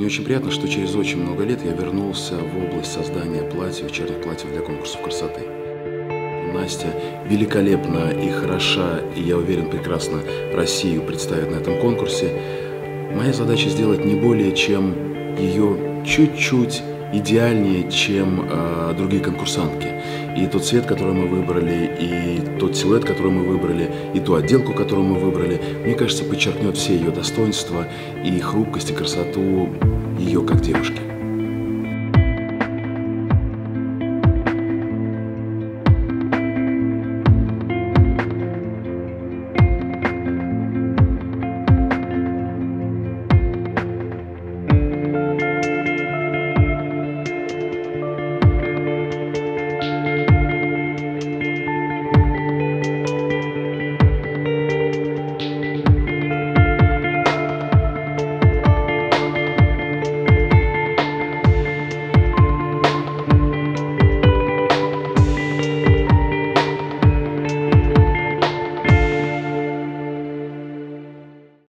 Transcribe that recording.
Мне очень приятно, что через очень много лет я вернулся в область создания платьев, вечерних платьев для конкурсов красоты. Настя великолепна и хороша, и я уверен, прекрасно Россию представит на этом конкурсе. Моя задача сделать не более, чем ее чуть-чуть идеальнее, чем э, другие конкурсантки. И тот цвет, который мы выбрали, и тот силуэт, который мы выбрали, и ту отделку, которую мы выбрали, мне кажется, подчеркнет все ее достоинства и хрупкость, и красоту ее как девушки.